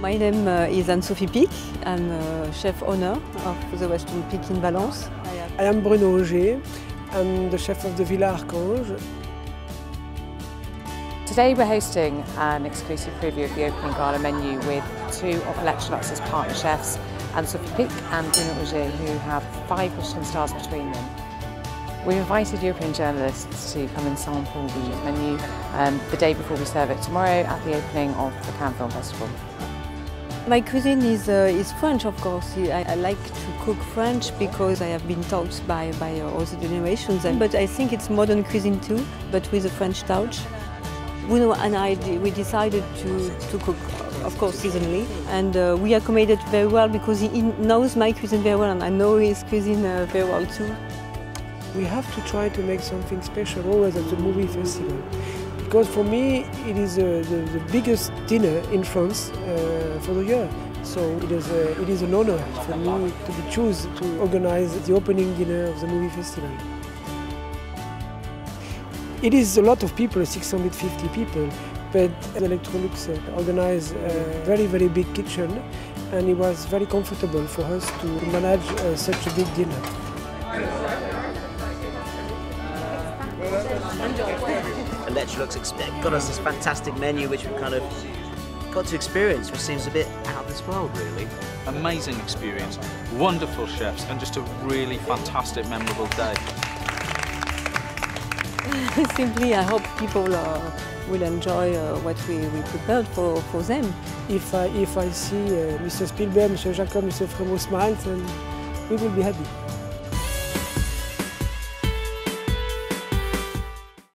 My name uh, is Anne-Sophie Pic. I'm uh, chef owner of the Western Peak in Valence. I am Bruno Oger. I'm the chef of the Villa Archange. Today we're hosting an exclusive preview of the opening gala menu with two of Electrolux's partner chefs, Anne-Sophie Pic and Bruno Oger, who have five Michelin stars between them. We've invited European journalists to come and sample the menu um, the day before we serve it tomorrow at the opening of the Cannes Film Festival. My cuisine is, uh, is French, of course. I, I, like to cook French because I have been taught by, by all the generations. But I think it's modern cuisine too, but with a French touch. Bruno and I, we decided to, to cook, of course, seasonally. And uh, we accommodated very well because he knows my cuisine very well and I know his cuisine uh, very well too. We have to try to make something special always at the movie festival. Because for me, it is uh, the, the, biggest dinner in France uh, for the year. So it is, uh, it is an honor for me to be chosen to organize the opening dinner of the movie festival. It is a lot of people, 650 people, but Electrolux organized a very, very big kitchen and it was very comfortable for us to manage uh, such a big dinner. Electrolux got us this fantastic menu which we kind of got to experience, which seems a bit out of this world, really. Amazing experience, wonderful chefs, and just a really fantastic, memorable day. Simply, I hope people uh, will enjoy uh, what we, we, prepared for, for them. If I, if I see uh, Mr. Spielberg, Mr. Jacob, Mr. Frémaux smile, then we will be happy.